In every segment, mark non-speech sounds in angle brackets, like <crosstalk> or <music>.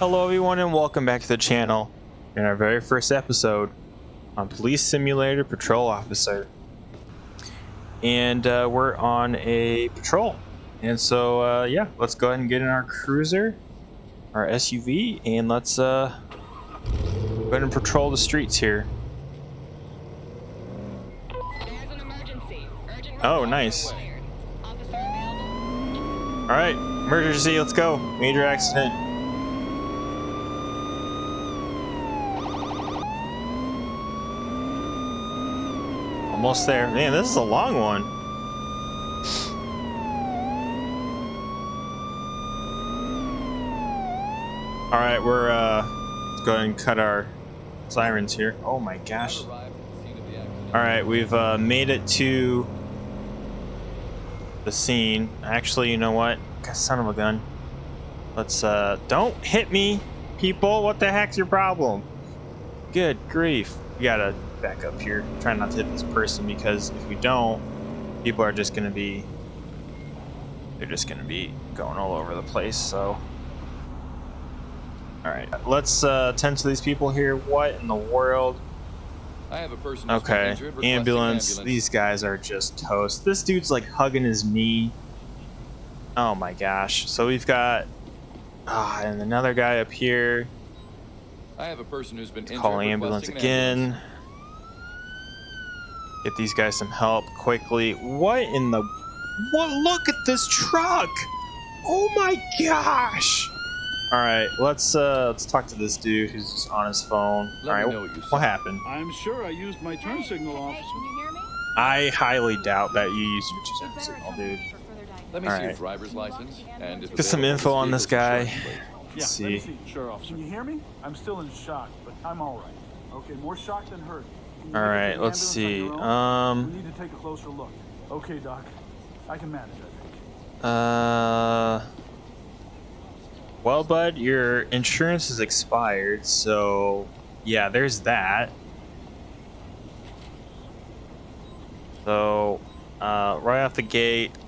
Hello everyone and welcome back to the channel. In our very first episode on Police Simulator Patrol Officer. And uh, we're on a patrol. And so uh, yeah, let's go ahead and get in our cruiser, our SUV, and let's uh, go ahead and patrol the streets here. Oh, nice. Alright, emergency, let's go. Major accident. Almost there. Man, this is a long one. Alright, we're uh let's go ahead and cut our sirens here. Oh my gosh. Alright, we've uh, made it to the scene. Actually, you know what? Son of a gun. Let's, uh, don't hit me, people. What the heck's your problem? Good grief. We gotta back up here. Try not to hit this person because if we don't, people are just gonna be, they're just gonna be going all over the place, so. Alright, let's, uh, tend to these people here. What in the world? I have a person who's Okay, injured, ambulance. ambulance. These guys are just toast. This dude's like hugging his knee. Oh my gosh. So we've got ah, and another guy up here I have a person who's been injured, calling ambulance again. Get these guys some help quickly. What in the what look at this truck? Oh my gosh. Alright, let's uh let's talk to this dude who's just on his phone. Let Alright, know what you saw. what happened? I'm sure I used my turn signal, Hey, officer. can you hear me? I highly doubt that you used your turn signal, dude. for. Let me All see your driver's license and Get some info on this this guy. vehicle's insurance plate. Yeah, Let's let me see. see. Sure, officer. Can you hear me? I'm still in shock, but I'm all right. Okay, more shock than hurt. Can you All make it to right, the let's see. Um, we need to take a closer look. Okay, doc. I can manage. I think. uh, well, bud, your insurance is expired, so yeah, there's that. So, uh, right off the gate,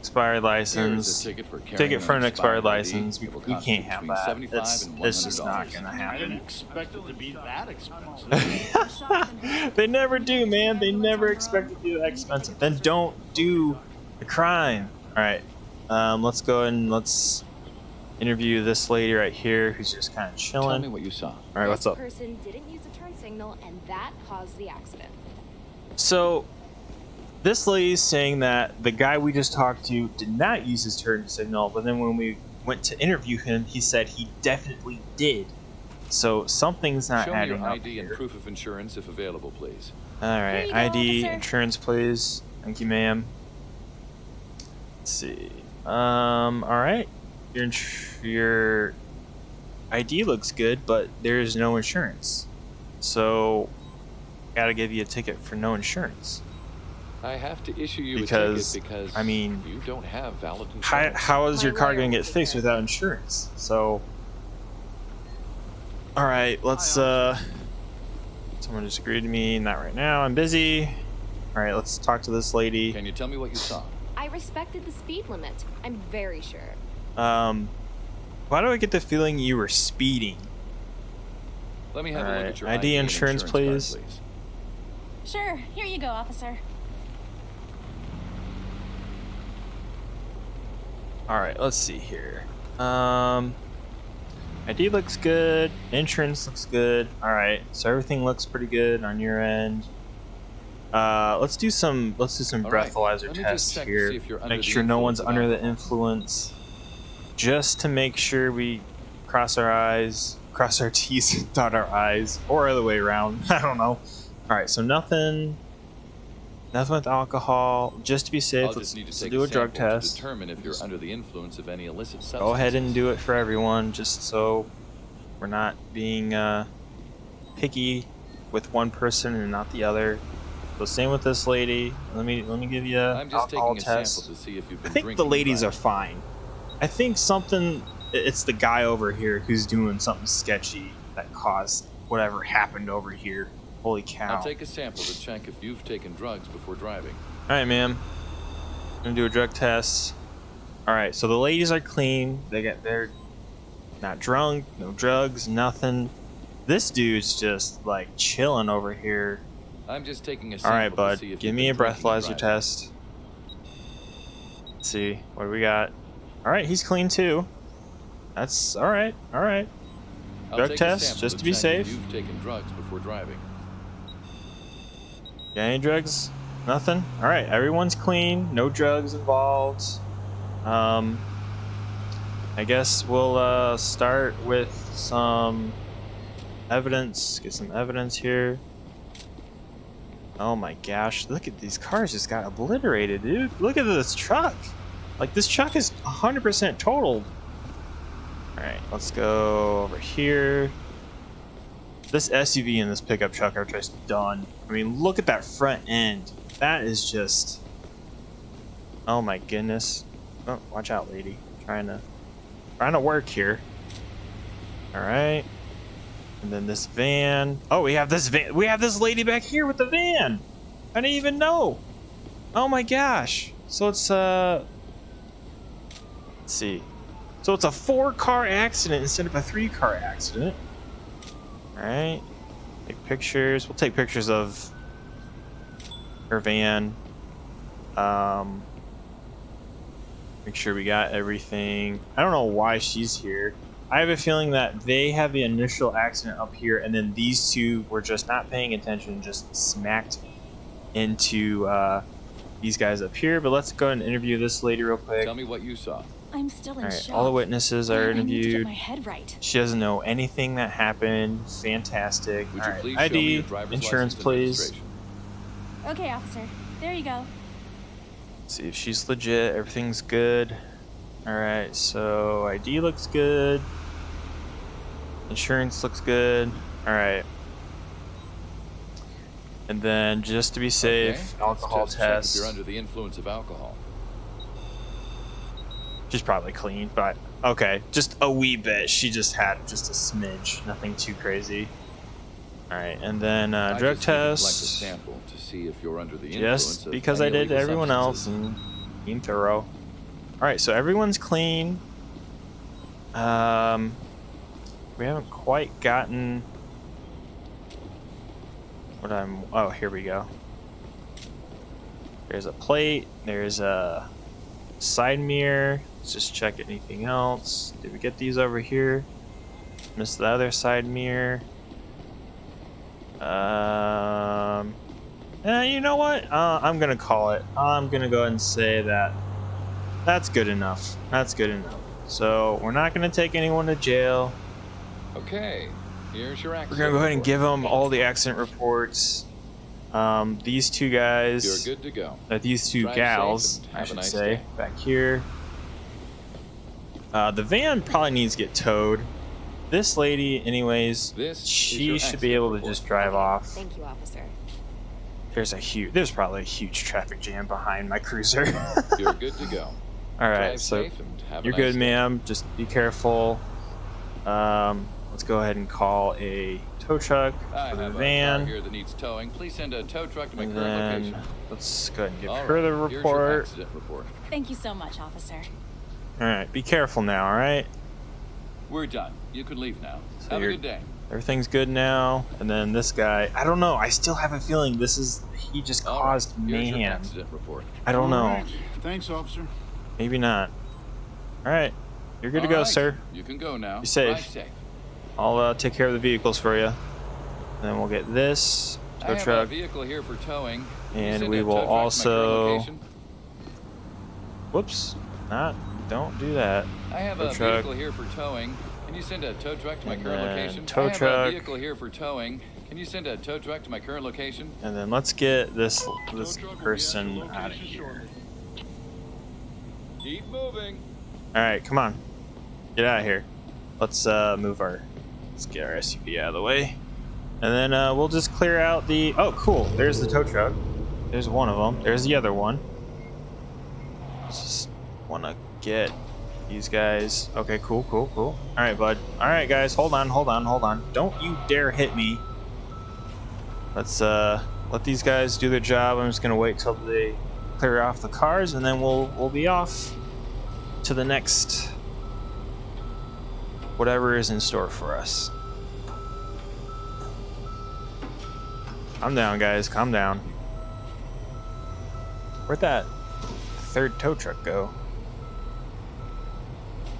expired license. ticket for Ticket for an expired ID. license. We, we can't have that. 75 It's, it's just not gonna I happen. didn't expect it to be that expensive. <laughs> they never do, man. They never expect it to be that expensive. Then don't do the crime. All right, um, let's go and let's interview this lady right here who's just kind of chilling. Tell me chilling. what you saw. All right, what's up? person didn't use a turn signal, and that caused the accident. So, this lady's saying that the guy we just talked to did not use his turn signal, but then when we went to interview him, he said he definitely did. So something's not Show me adding your up ID and proof of insurance if available, please. All right, go, ID, officer. insurance, please. Thank you, ma'am. Let's see. Um, all right. Your your ID looks good, but there's no insurance. So, gotta give you a ticket for no insurance. I have to issue you Because, a ticket because I mean, you don't have valid How, insurance. how is your car gonna get fixed without insurance? So, all right, let's. uh Someone just agreed to me. Not right now. I'm busy. All right, let's talk to this lady. Can you tell me what you saw? I respected the speed limit. I'm very sure. Um, why do I get the feeling you were speeding? Let me have a look at your ID ID and insurance, card, please. please. Sure, here you go, officer. All right, let's see here. Um, ID looks good. Insurance looks good. All right, so everything looks pretty good on your end. Uh, let's do some let's do some All right, breathalyzer just tests here. see if you're under Make sure no one's under the influence. Just to make sure we cross our eyes, cross our <laughs> T's, dot our I's, or other way around. <laughs> I don't know. All right, so nothing, nothing with alcohol. Just to be safe, let's, need to take do a drug test. determine if you're under the influence of any illicit substance. Go ahead and do it for everyone, just so we're not being uh, picky with one person and not the other. So same with this lady. Let me let me give you a I'm just alcohol taking a test. sample to see if you've been I think the ladies are fine. I think something. It's the guy over here who's doing something sketchy that caused whatever happened over here. Holy cow! I'll take a sample to check if you've taken drugs before driving. All right, ma'am. Gonna do a drug test. All right, so the ladies are clean. They get they're Not drunk, no drugs, nothing. This dude's just like chilling over here. I'm just taking a All sample right, to bud. see if Give you've me a been drinking and breathalyzer test. Let's see what do we got. All right, he's clean too. That's all right. All right. Drug test, just to be safe. You've taken drugs before driving. Got any drugs? Nothing. All right. Everyone's clean. No drugs involved. Um, I guess we'll uh, start with some evidence. Get some evidence here. Oh my gosh! Look at these cars. Just got obliterated, dude. Look at this truck. Like this truck is 100% totaled. All right. Let's go over here. This SUV and this pickup truck are just done. I mean, look at that front end. That is just. Oh my goodness. Oh, watch out, lady. Trying to, trying to work here. All right. And then this van. Oh, we have this van. We have this lady back here with the van. I didn't even know. Oh my gosh. So it's uh. Let's see. So it's a four-car accident instead of a three-car accident. Alright. Take pictures. We'll take pictures of her van. Um, make sure we got everything. I don't know why she's here. I have a feeling that they have the initial accident up here, and then these two were just not paying attention, just smacked into uh, these guys up here. But let's go and interview this lady real quick. Tell me what you saw. I'm still in All right, shock. all the witnesses are I need to get interviewed. my head right. She doesn't know anything that happened. Fantastic. Would All you right, please show me ID, your insurance, please. Okay, officer. There you go. See if she's legit. Everything's good. All right, so ID looks good. Insurance looks good. All right. And then just to be safe, Okay, alcohol just if test. You're under the influence of alcohol. She's probably clean, but okay, just a wee bit. She just had just a smidge, nothing too crazy. All right, and then uh, drug just needed to collect a test. sample to see if you're under the influence Just because I did everyone else and being thorough. All right, so everyone's clean. Um, we haven't quite gotten what I'm. Oh, here we go. There's a plate. There's a side mirror. Let's just check anything else. Did we get these over here? Missed the other side mirror. Um. Eh, you know what? Uh, I'm gonna call it. I'm gonna go ahead and say that that's good enough. That's good enough. So we're not gonna take anyone to jail. Okay, here's your accident. We're gonna go ahead and give them all the accident reports. Um, these two guys, You're good to go. uh, these two Drive gals, I should nice say, day. back here. Uh, the van probably needs to get towed. This lady, anyways, This she should be accident able to report. just drive off. Thank you, officer. There's a huge, there's probably a huge traffic jam behind my cruiser. <laughs> You're good to go. All right, Drive so safe and have a you're nice good, ma'am. Just be careful. Um, let's go ahead and call a tow truck I for the have a van, here that needs towing. Please send a tow truck to my and current then location. let's go ahead and give All her right, the report. report. Thank you so much, officer. All right, be careful now. All right, We're done. You can leave now. So have a good day. everything's good now. And then this guy, I don't know. I still have a feeling this is he just All right, caused here's your mayhem. accident report. I don't All know. right. Thanks, officer. Maybe not. All right, you're good to go, right, sir. You can go now. Be safe. Safe. I'll uh, take care of the vehicles for you. And then we'll get this I tow have a truck. vehicle here for towing. And we will tow truck to my current also- location? Whoops, not. Don't do that. I have tow a truck. vehicle here for towing. Can you send a tow truck to my And current location? tow I have truck. a vehicle here for towing. Can you send a tow truck to my current location? And then let's get this this Tow truck will be at your person out of here. Keep moving. All right, come on, get out of here. Let's uh, move our let's get our SUV out of the way, and then uh, we'll just clear out the. Oh, cool. There's the tow truck. There's one of them. There's the other one. Just want to get these guys. Okay, cool, cool, cool. All right, bud. All right, guys, hold on, hold on, hold on. Don't you dare hit me. Let's uh let these guys do their job. I'm just gonna wait till they clear off the cars, and then we'll we'll be off to the next whatever is in store for us. Calm down, guys. Calm down. Where'd that third tow truck go?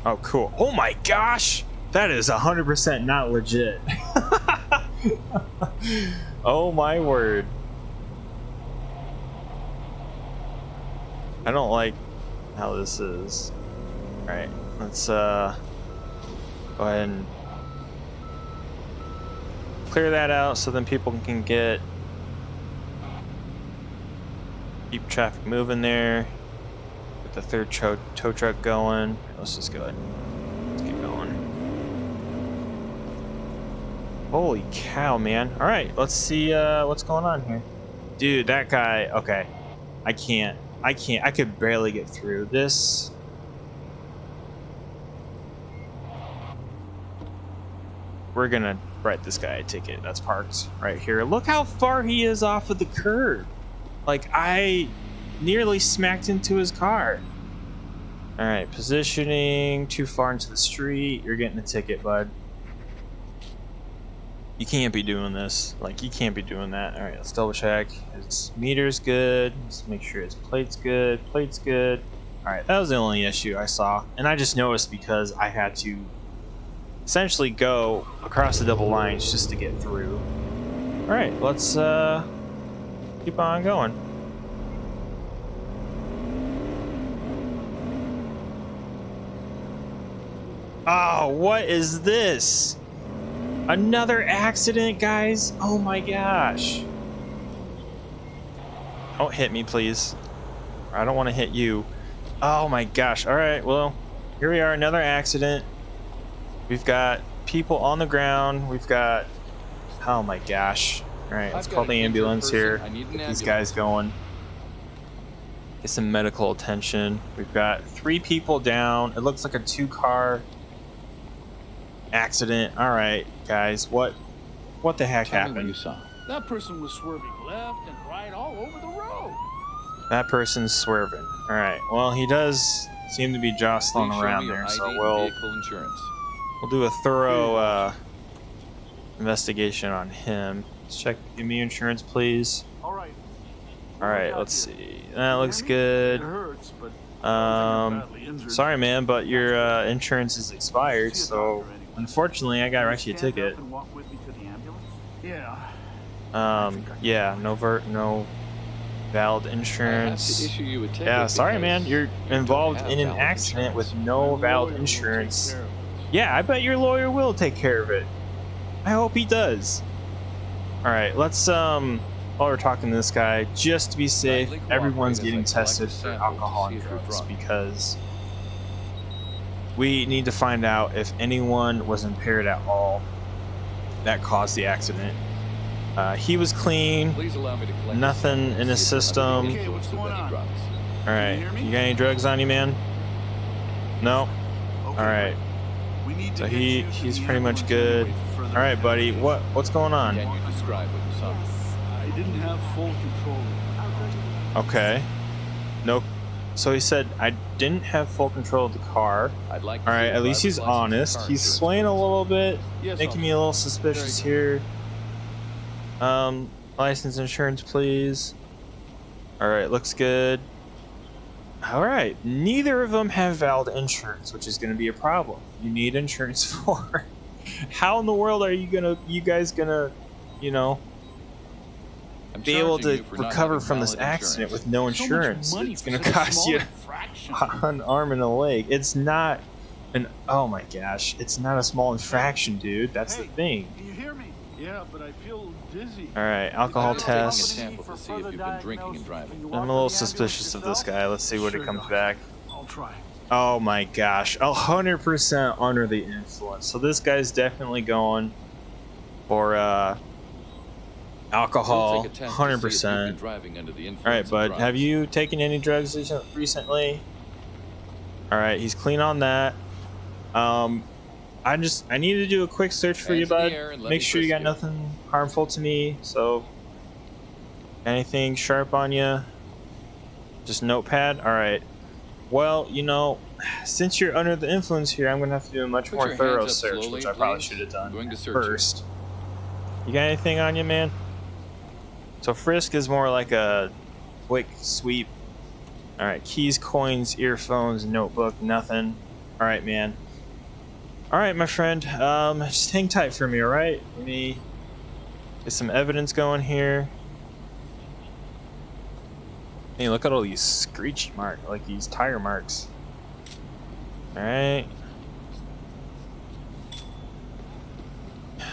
Oh, cool. Oh my gosh! That is 100% not legit. <laughs> oh my word. I don't like how this is. Alright, let's uh, go ahead and clear that out so then people can get keep traffic moving there. The third tow, truck going. Let's just go ahead. Let's keep going. Holy cow, man. Alright, let's see uh, what's going on here. Dude, that guy, okay. I can't. I can't. I could barely get through this. We're gonna write this guy a ticket that's parked right here. Look how far he is off of the curb. Like, I nearly smacked into his car. Alright, positioning too far into the street. You're getting a ticket, bud. You can't be doing this. Like, you can't be doing that. Alright, let's double check. His meter's good. Let's make sure his plate's good. Plate's good. Alright, that was the only issue I saw. And I just noticed because I had to essentially go across the double lines just to get through. Alright, let's uh, keep on going. Oh, what is this? Another accident, guys? Oh my gosh. Don't hit me, please. I don't want to hit you. Oh my gosh. Alright, well, here we are, another accident. We've got people on the ground. We've got... Oh my gosh. Alright, let's call the ambulance here. I need an Get these guys going. Get some medical attention. We've got three people down. It looks like a two-car accident. Alright, guys. What what the heck Tell happened? you saw. That person was swerving left and right all over the road. That person's swerving. Alright, well, he does seem to be jostling Please around there, ID so we'll, insurance. we'll do a thorough uh, investigation on him. Let's check, give me your insurance, please. All right. Alright, let's see. That looks It good. hurts, but Um, sorry, man, but your uh, insurance is expired, so doctor anyway. Unfortunately, I gotta write you a ticket. and walk with me to the ambulance? Yeah. Um, yeah, no vert, no valid I have to insurance. issue you a ticket Yeah, sorry, man. You're involved in an accident insurance. with no My valid lawyer will take insurance. care of it. Yeah, I bet your lawyer will take care of it. I hope he does. All right, let's um. While we're talking to this guy, just to be safe, everyone's getting tested for alcohol and drugs because we need to find out if anyone was impaired at all that caused the accident. Uh, he was clean. Please allow me to collect Nothing in his see if you're under the system. Okay, what's going on? All right, you hear me? you got any drugs on you, man? No. Okay, All right. We need to So get he you to he's the pretty much ambulance good. anyway for further All right, buddy. What what's going on? Can you describe what you saw? I didn't have full control. Okay. No. So he said I didn't have full control of the car. I'd like All right. At least he's driver's license and honest. He's swaying a little bit, Yes, making me a little suspicious here. Um, license insurance, please. All right. Looks good. All right. Neither of them have valid insurance, which is going to be a problem. You need insurance <laughs> for. How in the world are you gonna? You guys gonna? You know, I'm be able to you for not recover from this valid accident insurance. with no insurance. money it's gonna cost you infraction. <laughs> an arm and a leg. It's not an oh my gosh, it's not a small infraction, dude. That's the thing. Can you hear me? Yeah, but I feel dizzy. All right, alcohol I'm a test. sample to see if you've been drinking and driving. I'm a little suspicious of this guy. Let's see what Sure, it comes Doc. back. I'll try. Oh my gosh, a hundred percent under the influence. So this guy's definitely going for uh We'll alcohol, take a test to see hundred if you've been percent. driving under the All right, bud. Have you taken any drugs recently? All right, he's clean on that. Um, I just I need to do a quick search for you, Hands the bud. air and let Make sure you got you. nothing harmful to me. So, anything sharp on you? Just notepad. All right. Well, you know, since you're under the influence here, I'm gonna have to do a much Put more thorough search, slowly, which I probably should have done going to search first. You got anything on you, man? So frisk is more like a quick sweep. All right, keys, coins, earphones, notebook, nothing. All right, man. All right, my friend. Um, just hang tight for me, all right? Let me get some evidence going here. Hey, look at all these screechy marks, like these tire marks. All right.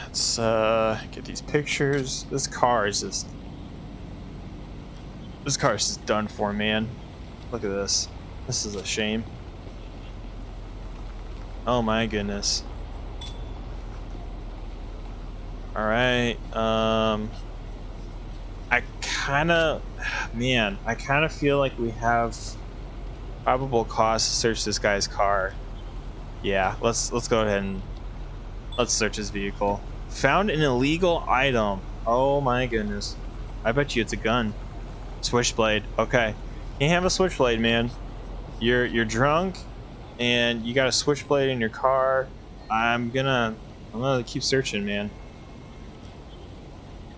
Let's uh, get these pictures. This car is just. This car is done for, man. Look at this. This is a shame. Oh my goodness. Alright, um. I kinda. Man, I kinda feel like we have probable cause to search this guy's car. Yeah, let's let's go ahead and let's search his vehicle. Found an illegal item. Oh my goodness. I bet you it's a gun. Switchblade. Okay. Can't have a switchblade, man. You're you're drunk and you got a switchblade in your car. I'm gonna I'm gonna keep searching, man.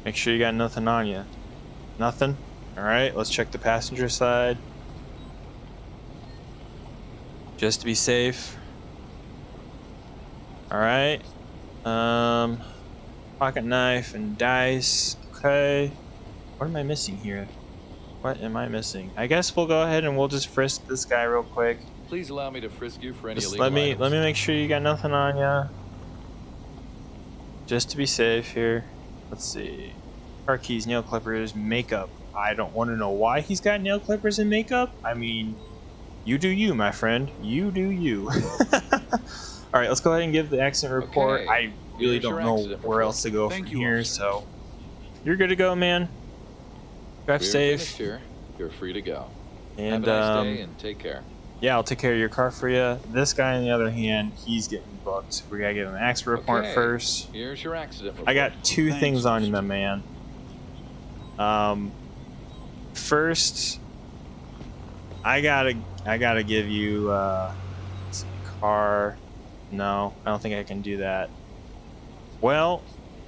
Make sure you got nothing on you. Nothing? Alright, let's check the passenger side. Just to be safe. Alright. Um pocket knife and dice. Okay. What am I missing here? What am I missing? I guess we'll go ahead and we'll just frisk this guy real quick. Please allow me to frisk you for any Just illegal let me items. let me make sure you got nothing on ya. Just to be safe here. Let's see. Car keys, nail clippers, makeup. I don't want to know why he's got nail clippers and makeup. I mean, you do you, my friend. You do you. <laughs> All right, let's go ahead and give the accident report. Okay, I really here's don't know where report. else to go Thank from you, here, officer. so you're good to go, man. Drive We're safe, finished here. You're free to go. and Have a nice um, day and take care. yeah, I'll take care of your car for you. This guy, on the other hand, he's getting booked. We gotta give him an accident report Okay. first. Here's your accident report. I got two Thanks, things on you, officer. my man. Um, first, I gotta, I gotta give you uh, let's car. No, I don't think I can do that. Well,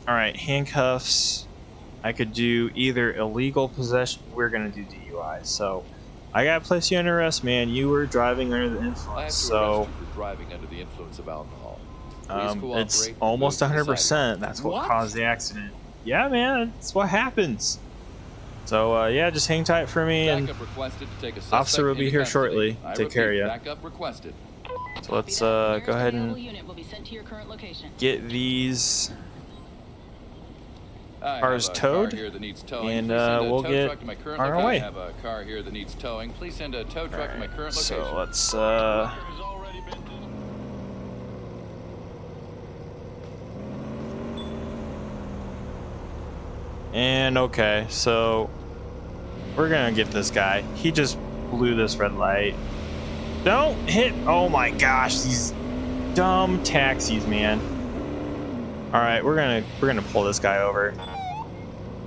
all right, handcuffs. I could do either illegal possession. We're gonna do DUI, so I gotta place you under arrest, man. You were driving under the I have influence, to so you for driving under the influence of alcohol. Um, it's almost move to the 100%. That's what, What? caused the accident. Yeah, man, it's what happens. So, uh, yeah, just hang tight for me, and Backup requested to take a Officer will be here shortly. I Take care of repeat, ya. Backup requested. so let's uh, go ahead and unit will be sent to your current location. get these. I Car's towed, car here that needs and, uh, we'll get truck to my current on our way. I have a car here that needs towing. Please send a tow truck to my current so location. let's uh, Has already been dis- and okay, so we're gonna get this guy. He just blew this red light. Don't hit! Oh my gosh, these dumb taxis, man. All right, we're gonna we're gonna pull this guy over.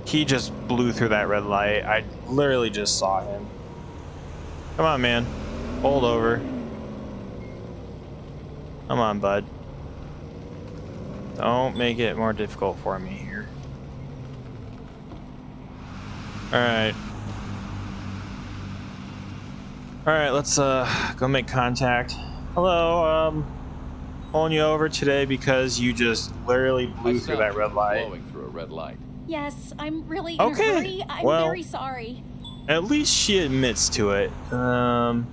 He just blew through that red light. I literally just saw him. Come on, man. Hold over. Come on, bud. Don't make it more difficult for me here. Alright. Alright, let's uh go make contact. Hello, um pulling you over today because you just literally I blew through that red light. Blowing through a red light. Yes, I'm really in Okay, a hurry. I'm well- very sorry. At least she admits to it. Um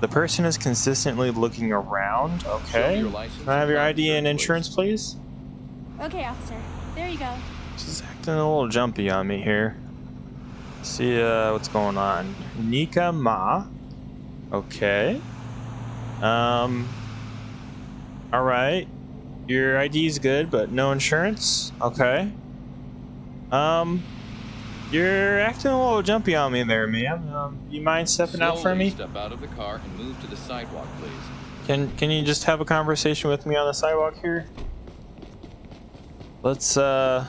the person is consistently looking around. Okay. Can I have your ID and insurance, insurance, please? Okay, officer. There you go. She's acting a little jumpy on me here. See uh, what's going on. Nika Ma. Okay. Um. All right. Your ID's good, but no insurance. Okay. Um. You're acting a little jumpy on me there, ma'am. Um, you mind stepping out for me? Step out of the car and move to the sidewalk, please. Can Can you just have a conversation with me on the sidewalk here? Let's uh.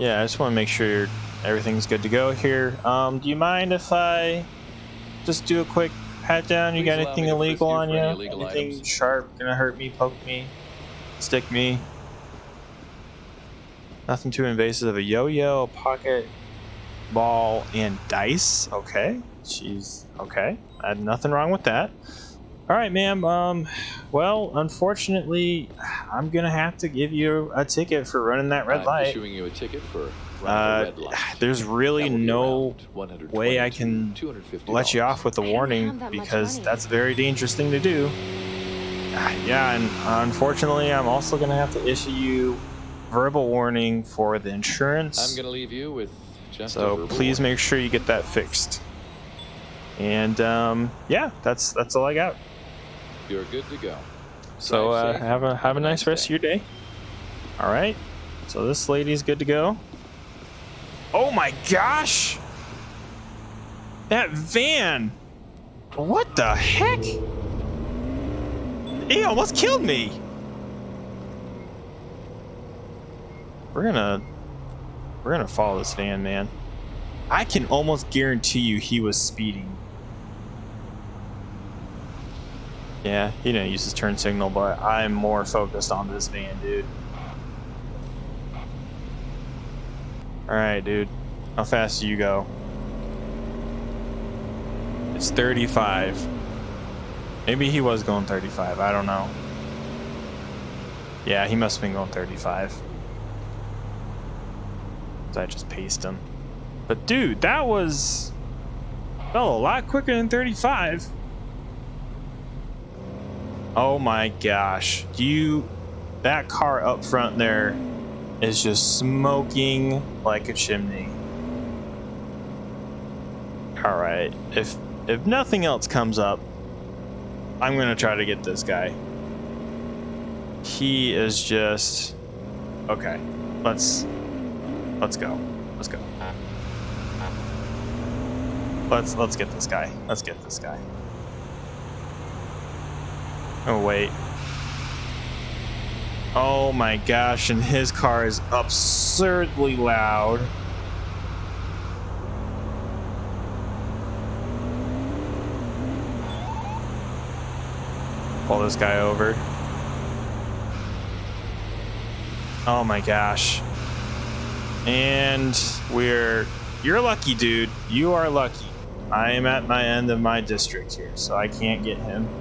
Yeah, I just want to make sure everything's good to go here. Um, do you mind if I just do a quick pat down. You Please got anything me to frisk illegal on you? any Anything items. sharp gonna hurt me, poke me, stick me? Nothing too invasive. Of a yo-yo, a pocket ball, and dice. Okay, she's okay. I had nothing wrong with that. All right, ma'am. Um, well, unfortunately, I'm gonna have to give you a ticket for running that red I'm light. issuing you a ticket for Uh, red light. <sighs> there's really That be no way I can let you off with a I don't warning that because money. that's a very dangerous thing to do. Ah, <sighs> Yeah, and unfortunately, I'm also gonna have to issue you verbal warning for the insurance. I'm gonna leave you with just a so verbal please warning. make sure you get that fixed. And um, yeah, that's that's all I got. You're good to go. So uh, have a have a nice nice rest of your day. All right. So this lady's good to go. Oh my gosh! That van! What the heck? He almost killed me. We're gonna we're gonna follow this van, man. I can almost guarantee you he was speeding. Yeah, he didn't use his turn signal, but I'm more focused on this van, dude. Alright, dude. How fast do you go? It's 35. Maybe he was going 35. I don't know. Yeah, he must have been going 35. So I just paced him. But dude, that was... Fell a lot quicker than 35. Oh my gosh. You that car up front there is just smoking like a chimney. All right. If if nothing else comes up, I'm to try to get this guy. He is just Okay. Let's let's go. Let's go. Let's let's get this guy. Let's get this guy. Oh wait. Oh my gosh, and his car is absurdly loud. Pull this guy over. Oh my gosh. And we're you're lucky, dude. You are lucky. I am at my end of my district here, so I can't get him.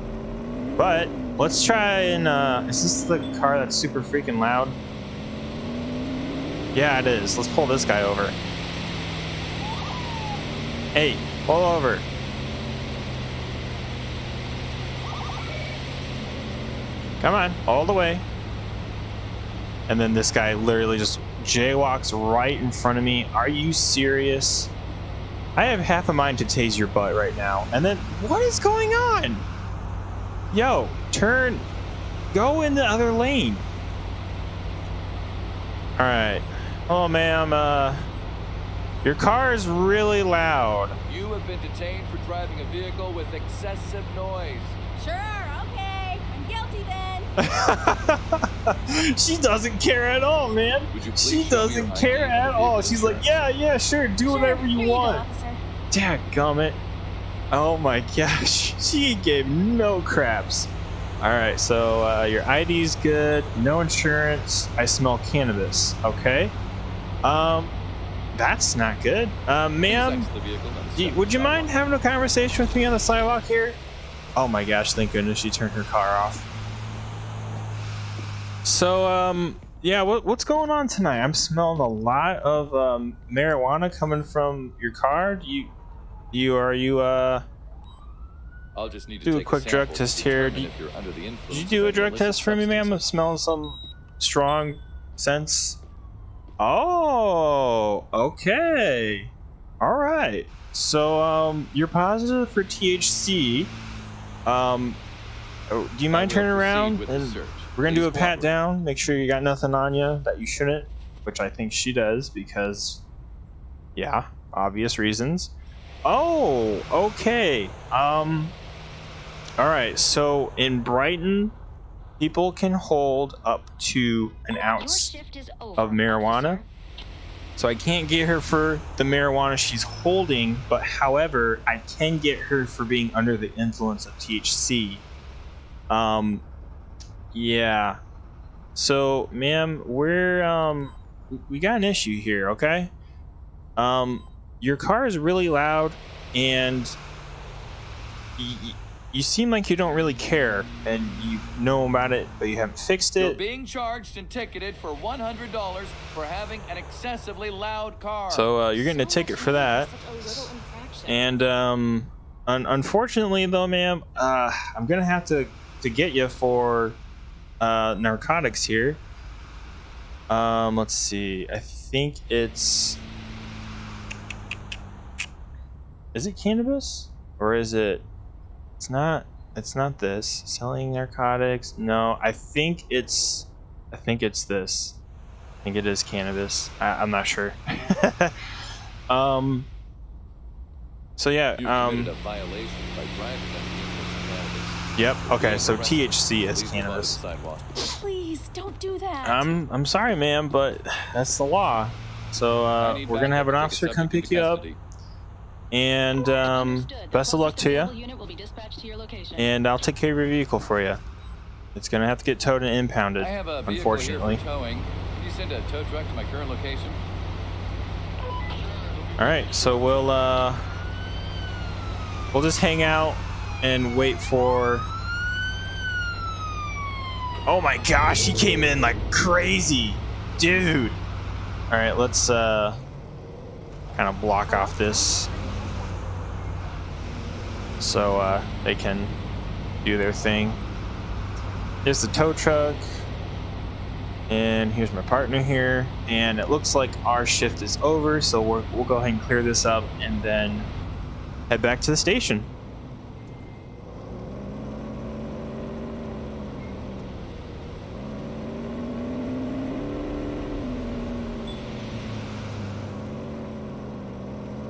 But let's try and uh is this the car that's super freaking loud? Yeah, it is. Let's pull this guy over. Hey, pull over. Come on, all the way. And then this guy literally just jaywalks right in front of me. Are you serious? I have half a mind to tase your butt right now. And then, what is going on? Yo, turn. Go in the other lane. Alright. Oh, ma'am, uh. Your car is really loud. You have been detained for driving a vehicle with excessive noise. Sure, okay. I'm guilty then. <laughs> she doesn't care at all, man. Would you please She show me your doesn't care at all. She's like, yeah, yeah, sure, do Sure, whatever you here go, want. officer. Oh my gosh. <laughs> She gave no craps. Alright, so uh, your ID's good, no insurance. I smell cannabis. Okay. Um, that's not good. Uh, ma'am, exit the vehicle and do you- step would you mind having a conversation with me on the sidewalk here? Oh my gosh, thank goodness she turned her car off. So, um, yeah, what, what's going on tonight? I'm smelling a lot of um, marijuana coming from your car. Do you, you are you uh? I'll just need to do a quick drug sample to test here. Do you- if you're under the influence Did you do a drug test for me, ma'am? I'm smelling some strong scents. Oh, okay. All right. So, um, you're positive for THC. Um, oh, do you mind turning around and we're gonna do a pat down, make sure you got nothing on you that you shouldn't, which I think she does because, yeah, obvious reasons. Oh, okay. Um, all right. So in Brighton, people can hold up to an ounce over, of marijuana. officer. So I can't get her for the marijuana she's holding, but however, I can get her for being under the influence of THC. Um, yeah. So, ma'am, we're um, we got an issue here, okay? Um, your car is really loud, and y- you seem like you don't really care, and you know about it, but you haven't fixed it You're it. being charged and ticketed for $100 for having an excessively loud car. So uh, you're getting a ticket for that. Such a little infraction. And um, un- unfortunately, though, ma'am, uh, I'm gonna have to to get you for uh, narcotics here. Um, let's see. I think it's. Is it cannabis or is it? It's not. It's not this. Selling narcotics. No, I think it's. I think it's this. I think it is cannabis. I, I'm not sure. <laughs> um. So yeah. you um. a violation by driving under the influence of cannabis. Yep. Okay. So. THC is Please move on to the cannabis. sidewalk. Please don't do that. I'm I'm sorry, ma'am, but that's the law. So uh, we're gonna have an officer come pick you up, custody. And um, best of luck to you. available Unit will be dispatched to your location. And I'll take care of your vehicle for you. It's gonna have to get towed and impounded, I have a vehicle unfortunately. here towing. Can you send a tow truck to my current location? All right, so we'll uh, we'll just hang out and wait for. Oh my gosh, he came in like crazy, dude. All right, let's uh, kind of block off this so uh, they can do their thing. Here's the tow truck. And here's my partner here. And it looks like our shift is over, so we'll go ahead and clear this up and then head back to the station.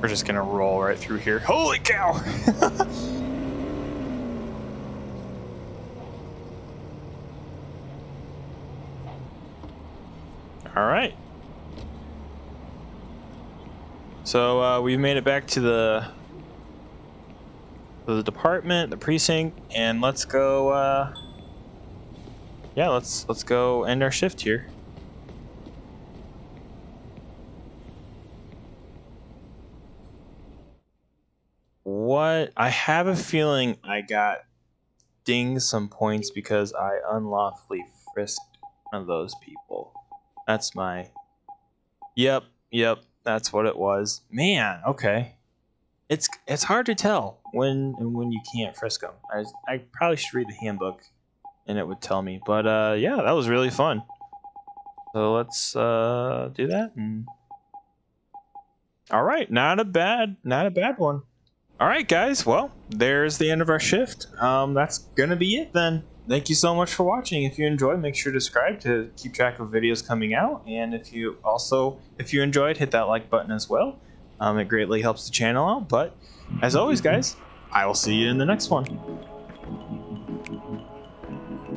We're just gonna roll right through here. Holy cow! <laughs> All right. So uh, we made it back to the the department, the precinct, and let's go. Uh, yeah, let's let's go end our shift here. What? I have a feeling I got dinged some points because I unlawfully frisked one of those people. That's my. Yep, yep, that's what it was. Man, okay. It's it's hard to tell when and when you can't frisk them. I I probably should read the handbook, and it would tell me. But uh, yeah, that was really fun. So let's uh do that. And... All right, not a bad not a bad one. All right, guys. Well, there's the end of our shift. Um, that's gonna be it then. Thank you so much for watching. If you enjoyed, make sure to subscribe to keep track of videos coming out. And if you also, if you enjoyed, hit that like button as well. Um, it greatly helps the channel out. But as always, guys, I will see you in the next one.